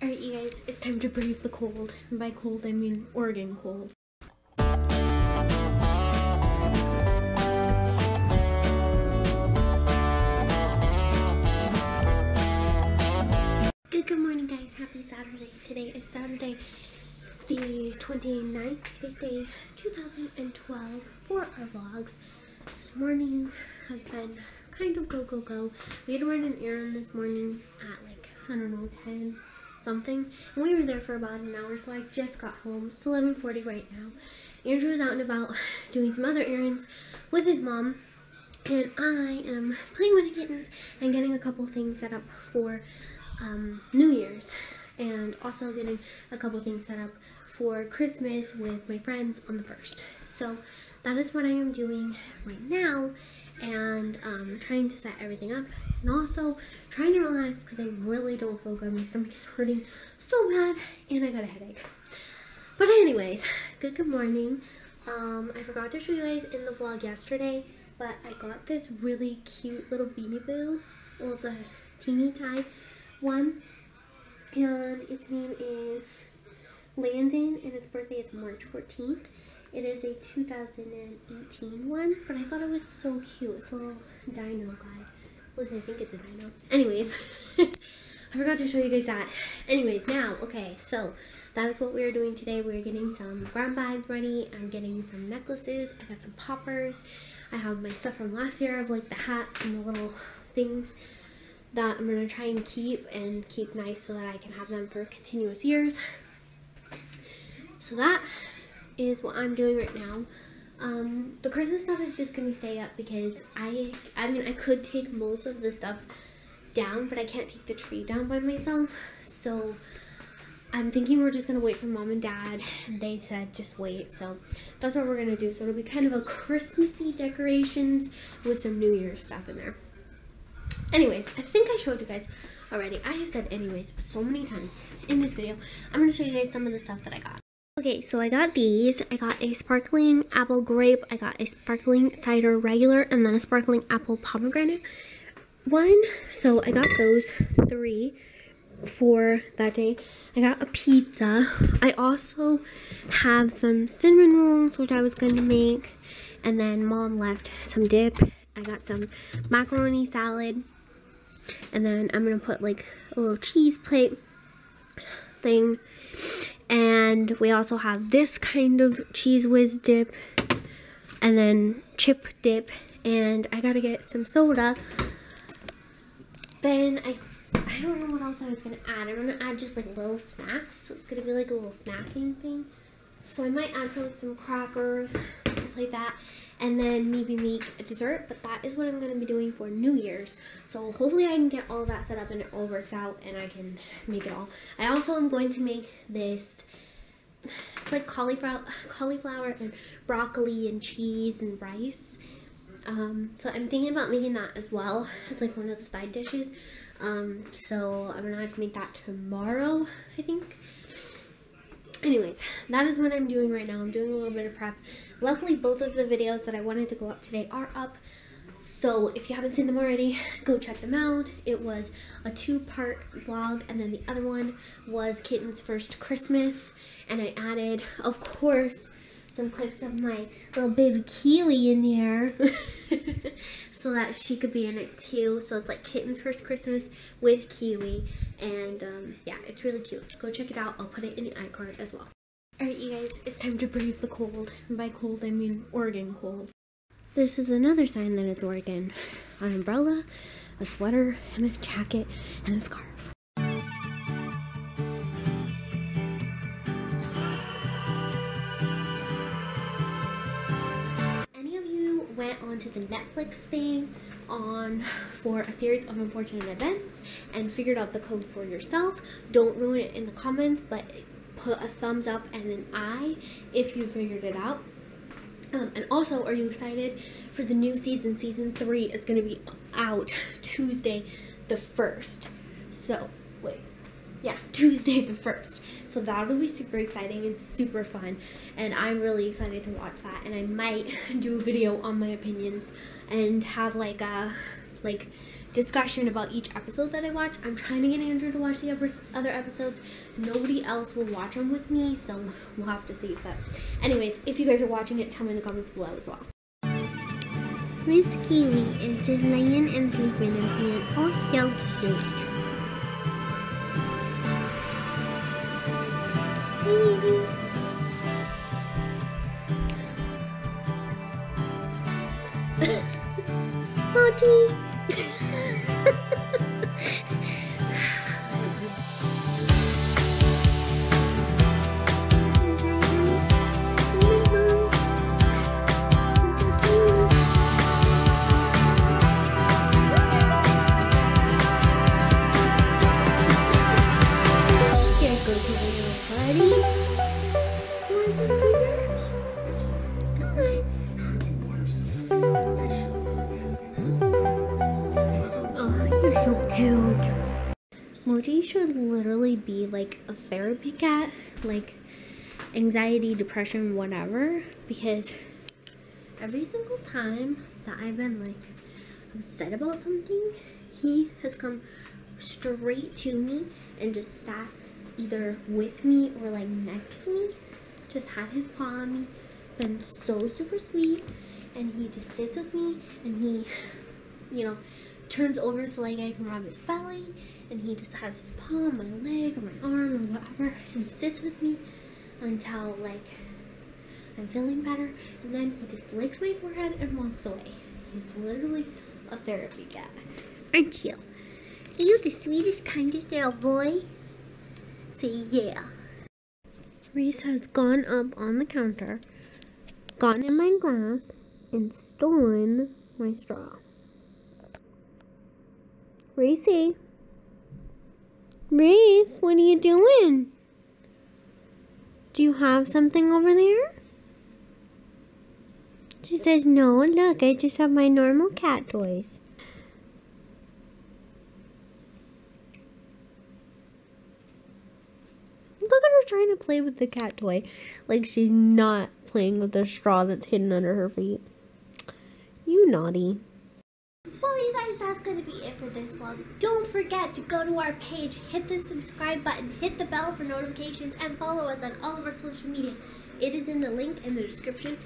Alright, you guys, it's time to brave the cold. And by cold, I mean Oregon cold. Good, good morning, guys. Happy Saturday. Today is Saturday, the 29th. It is day 2012 for our vlogs. This morning has been kind of go, go, go. We had to run an errand this morning at like, I don't know, 10 something. And we were there for about an hour, so I just got home. It's 11.40 right now. Andrew is out and about doing some other errands with his mom. And I am playing with the kittens and getting a couple things set up for um, New Year's. And also getting a couple things set up for Christmas with my friends on the 1st. So that is what I am doing right now and um, trying to set everything up and also trying to relax because I really don't feel good. My stomach is hurting so bad and I got a headache. But anyways, good good morning. Um, I forgot to show you guys in the vlog yesterday, but I got this really cute little Beanie Boo. Well, it's a Teeny Ty one. And its name is Landon and its birthday is March 14th. It is a 2018 one, but I thought it was so cute. It's a little dino guy. Least I think it's a dino. Anyways, I forgot to show you guys that. Anyways, now, okay, so that is what we are doing today. We're getting some ground bags ready. I'm getting some necklaces. I got some poppers. I have my stuff from last year of like the hats and the little things that I'm going to try and keep and keep nice so that I can have them for continuous years. So that is what I'm doing right now. Um, the Christmas stuff is just gonna stay up because I, I mean, I could take most of the stuff down, but I can't take the tree down by myself. So I'm thinking we're just gonna wait for mom and dad. And they said just wait, so that's what we're gonna do. So it'll be kind of a Christmassy decorations with some New Year's stuff in there. Anyways, I think I showed you guys already. I have said anyways so many times in this video. I'm gonna show you guys some of the stuff that I got. Okay, so I got these. I got a sparkling apple grape, I got a sparkling cider regular, and then a sparkling apple pomegranate one. So I got those three for that day. I got a pizza. I also have some cinnamon rolls, which I was going to make. And then mom left some dip. I got some macaroni salad. And then I'm going to put like a little cheese plate thing and we also have this kind of Cheez Whiz dip. And then chip dip. And I gotta get some soda. Then I I don't know what else I was gonna add. I'm gonna add just like little snacks. So it's gonna be like a little snacking thing. So I might add some, some crackers, stuff like that. And then maybe make a dessert. But that is what I'm gonna be doing for New Year's. So hopefully I can get all of that set up and it all works out and I can make it all. I also am going to make this it's like cauliflower, cauliflower and broccoli and cheese and rice. Um, so I'm thinking about making that as well as like one of the side dishes. Um, so I'm gonna have to make that tomorrow, I think. Anyways, that is what I'm doing right now. I'm doing a little bit of prep. Luckily, both of the videos that I wanted to go up today are up. So if you haven't seen them already, go check them out. It was a two-part vlog, and then the other one was Kitten's first Christmas. And I added, of course, some clips of my little baby Kiwi in there so that she could be in it too. So it's like Kitten's first Christmas with Kiwi. And um, yeah, it's really cute. So go check it out. I'll put it in the iCard as well. Alright, you guys, it's time to brave the cold. And by cold, I mean Oregon cold. This is another sign that it's Oregon. An umbrella, a sweater, and a jacket, and a scarf. The Netflix thing on for a series of unfortunate events and figured out the code for yourself, don't ruin it in the comments, but put a thumbs up and an eye if you figured it out. Um, and also, are you excited for the new season? Season 3 is going to be out Tuesday the 1st. So, wait. Yeah, Tuesday the 1st. So that'll be super exciting and super fun. And I'm really excited to watch that. And I might do a video on my opinions and have like a, like, discussion about each episode that I watch. I'm trying to get Andrew to watch the other episodes. Nobody else will watch them with me, so we'll have to see. But, anyways, if you guys are watching it, tell me in the comments below as well. Miss Kiwi is just laying and sleeping in bed. Oh, so cute. Audrey. cute. Moji should literally be like a therapy cat, like anxiety, depression, whatever, because every single time that I've been like upset about something, he has come straight to me and just sat either with me or like next to me, just had his paw on me, been so super sweet, and he just sits with me and he, you know, turns over so like I can rub his belly and he just has his palm, my leg or my arm or whatever and he sits with me until like I'm feeling better and then he just licks my forehead and walks away. He's literally a therapy cat. Aren't you? You the sweetest, kindest little boy? Say yeah. Reese has gone up on the counter, gotten in my glass, and stolen my straw. Racy. Reese, what are you doing? Do you have something over there? She says, no, look, I just have my normal cat toys. Look at her trying to play with the cat toy. Like she's not playing with the straw that's hidden under her feet. You naughty that's going to be it for this vlog. Don't forget to go to our page, hit the subscribe button, hit the bell for notifications, and follow us on all of our social media. It is in the link in the description.